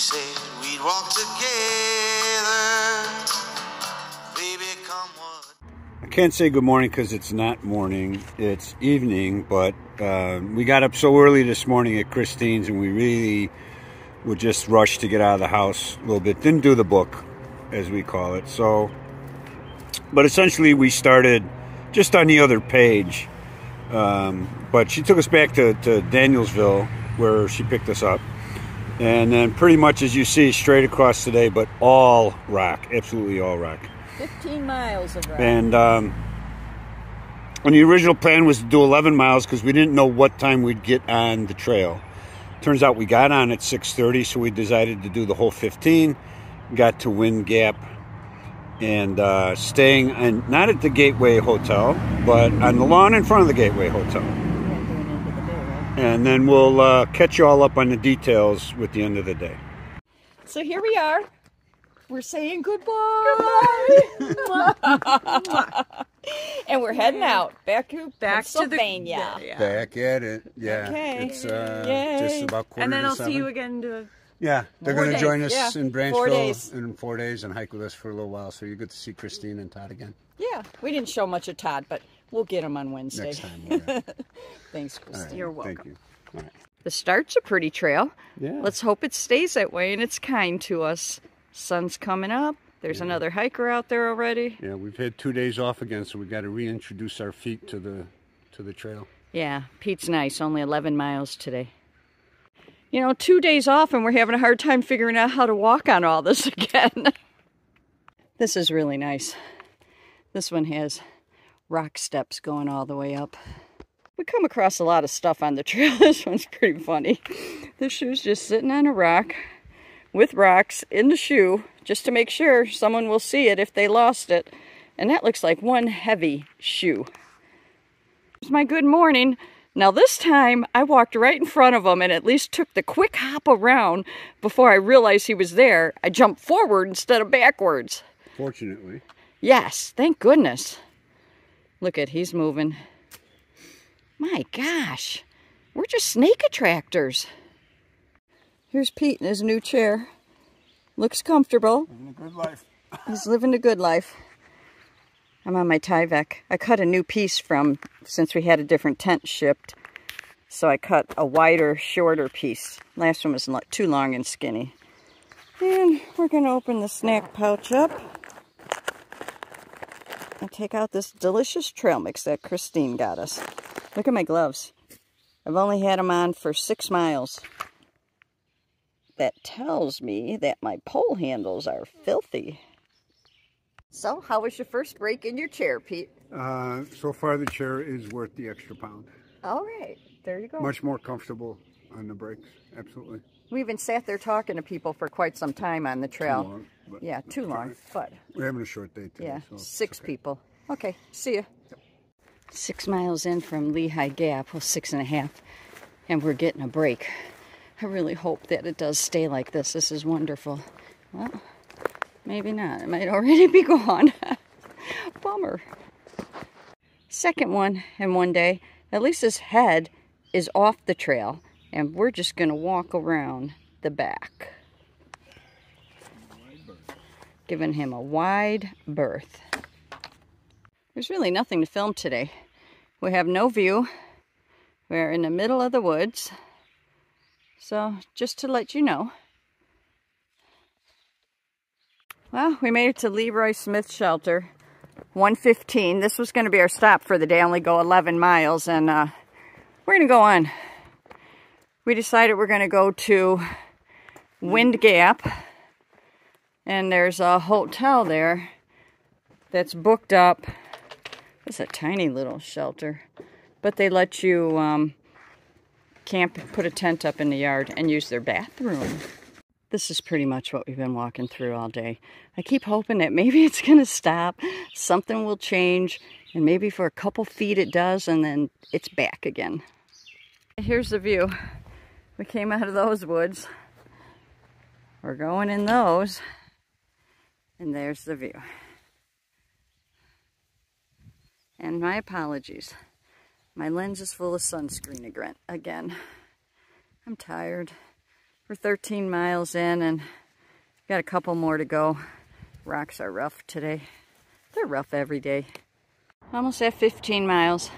said we'd walk together. Baby. I can't say good morning because it's not morning, it's evening, but uh, we got up so early this morning at Christine's and we really would just rush to get out of the house a little bit. Didn't do the book, as we call it. So, but essentially we started just on the other page. Um, but she took us back to, to Danielsville where she picked us up. And then pretty much as you see, straight across today, but all rock, absolutely all rock. 15 miles of rock. And um, and the original plan was to do 11 miles because we didn't know what time we'd get on the trail. Turns out we got on at 6:30, so we decided to do the whole 15. Got to Wind Gap and uh, staying and not at the Gateway Hotel, but on the lawn in front of the Gateway Hotel. Went going into the day, right? And then we'll uh, catch you all up on the details with the end of the day. So here we are. We're saying goodbye. and we're heading out back to Back to the- Pennsylvania. yeah. Back at it, yeah. Okay. It's uh, Yay. just about quarter And then to I'll see you again to Yeah, they're going to join us yeah. in Four. Branchville in four days and hike with us for a little while. So you get to see Christine and Todd again Yeah, we didn't show much of Todd, but we'll get them on Wednesday. next time. Yeah. Thanks, All Christine. right, You're welcome. Thank you. All right. The start's a pretty trail. Yeah. Let's hope it stays that way and it's kind to us. Sun's coming up. There's another hiker out there already. Yeah, we've had two days off again, so we got to reintroduce our feet to the to the trail. Yeah, Pete's nice. Only 11 miles today. You know, two days off and we're having a hard time figuring out how to walk on all this again. this is really nice. This one has rock steps going all the way up. We come across a lot of stuff on the trail. This one's pretty funny. This shoe's just sitting on a rock with rocks in the shoe just to make sure someone will see it if they lost it. And that looks like one heavy shoe. It's my good morning. Now this time I walked right in front of him and at least took the quick hop around before I realized he was there. I jumped forward instead of backwards. Fortunately, Yes, thank goodness. Look at he's moving. My gosh, we're just snake attractors. Here's Pete in his new chair. Looks comfortable. living a good life. He's living a good life. I'm on my Tyvek. I cut a new piece from, since we had a different tent shipped. So I cut a wider, shorter piece. Last one was too long and skinny. And we're going to open the snack pouch up. And take out this delicious trail mix that Christine got us. Look at my gloves. I've only had them on for six miles. That tells me that my pole handles are filthy. So, how was your first break in your chair, Pete? Uh, so far, the chair is worth the extra pound. All right, there you go. Much more comfortable on the breaks. Absolutely. We even sat there talking to people for quite some time on the trail. But yeah, too long, but We're having a short day today. yeah, so six okay. people. Okay, see ya. Six miles in from Lehigh Gap, well, six and a half, and we're getting a break. I really hope that it does stay like this. This is wonderful. Well, maybe not. It might already be gone. Bummer. Second one in one day, at least his head is off the trail, and we're just going to walk around the back. Giving him a wide berth. There's really nothing to film today. We have no view. We're in the middle of the woods. So, just to let you know. Well, we made it to Leroy Smith Shelter. 115. This was going to be our stop for the day. Only go 11 miles, and uh, we're going to go on. We decided we're going to go to Wind Gap, and there's a hotel there that's booked up. It's a tiny little shelter, but they let you um, camp, put a tent up in the yard, and use their bathroom. This is pretty much what we've been walking through all day. I keep hoping that maybe it's going to stop, something will change, and maybe for a couple feet it does, and then it's back again. Here's the view. We came out of those woods. We're going in those, and there's the view. And my apologies. My lens is full of sunscreen again. I'm tired. We're 13 miles in and got a couple more to go. Rocks are rough today. They're rough every day. Almost at 15 miles.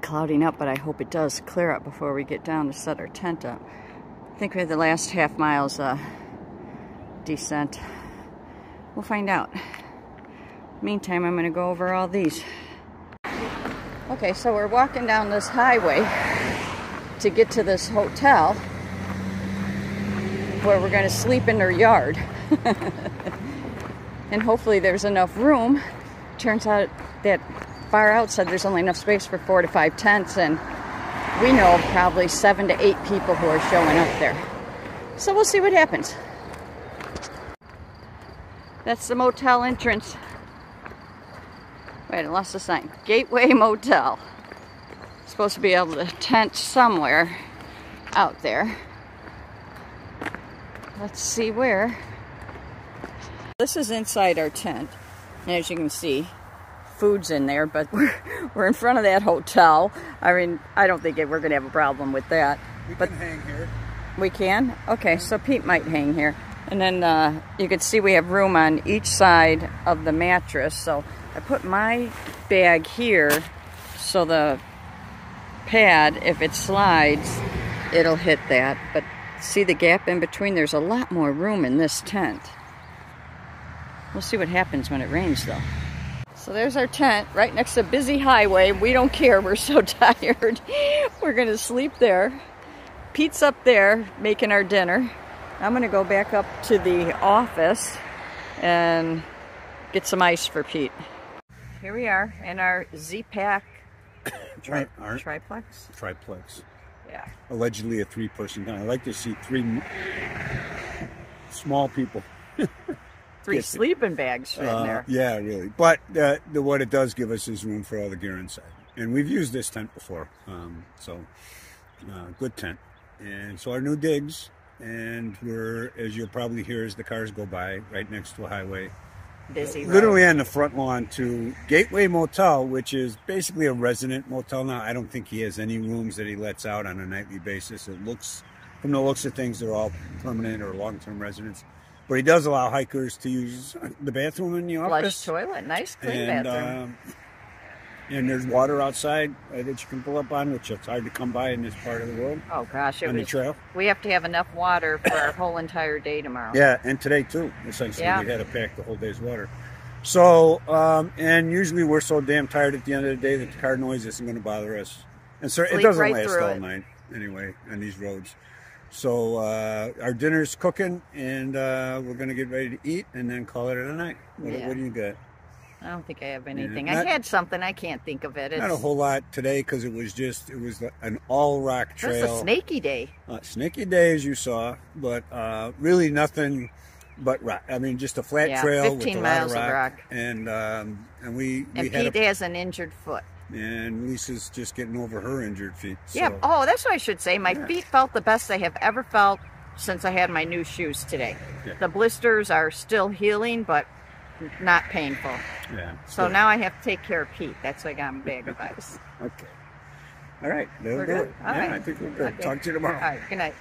Clouding up, but I hope it does clear up before we get down to set our tent up. I think we have the last half mile's uh, descent. We'll find out. Meantime, I'm going to go over all these. Okay, so we're walking down this highway to get to this hotel where we're going to sleep in their yard. and hopefully there's enough room. Turns out that far outside there's only enough space for four to five tents and we know probably seven to eight people who are showing up there. So we'll see what happens. That's the motel entrance. Wait, I lost the sign. Gateway Motel. Supposed to be able to tent somewhere out there. Let's see where. This is inside our tent. And as you can see, food's in there, but we're, we're in front of that hotel. I mean, I don't think we're going to have a problem with that. We but can hang here. we can? Okay, so Pete might hang here. And then uh, you can see we have room on each side of the mattress. So I put my bag here so the pad, if it slides, it'll hit that. But see the gap in between? There's a lot more room in this tent. We'll see what happens when it rains though. So there's our tent right next to a busy highway. We don't care, we're so tired. We're gonna sleep there. Pete's up there making our dinner. I'm gonna go back up to the office and get some ice for Pete. Here we are in our Z-Pack Tri- triplex. triplex. Yeah. Allegedly a three-person tent. I like to see three small people. Three Yes. sleeping bags in Uh, there. yeah, really. But uh, the, what it does give us is room for all the gear inside. And we've used this tent before, um, so uh, good tent. And so our new digs, and we're, as you'll probably hear as the cars go by, right next to a highway. Busy. road. Literally on the front lawn to Gateway Motel, which is basically a resident motel now. I don't think he has any rooms that he lets out on a nightly basis. It looks, from the looks of things, they're all permanent or long-term residents. But he does allow hikers to use the bathroom in the office. Flush toilet, nice clean and, bathroom. um, and there's water outside uh, that you can pull up on, which it's hard to come by in this part of the world oh gosh, it on the trail. We have to have enough water for our whole entire day tomorrow. Yeah, and today too. Essentially, Yeah. we had to pack the whole day's water. So, um, and usually we're so damn tired at the end of the day that the car noise isn't going to bother us. And so it doesn't right last all it. night anyway on these roads. So uh, our dinner's cooking, and uh, we're going to get ready to eat, and then call it a night. What, Yeah. what do you got? I don't think I have anything. not- I had something. I can't think of it. It's, Not a whole lot today because it was just it was an all rock trail. is a snaky day. uh, snaky day as you saw, but uh, really nothing but rock. I mean, just a flat Yeah, trail 15 with a miles lot of rock, rock. and um, and we we And Pete a, has an injured foot. and Lisa's just getting over her injured feet. Yeah. Oh, that's what I should say. My Yeah. feet felt the best they have ever felt since I had my new shoes today. Yeah. The blisters are still healing, but not painful. yeah. So now I have to take care of Pete. That's why I got him um, a bag of ice. okay. All right, We're good? All yeah, right. I think we're good. Okay. Talk to you tomorrow. All right. Good night.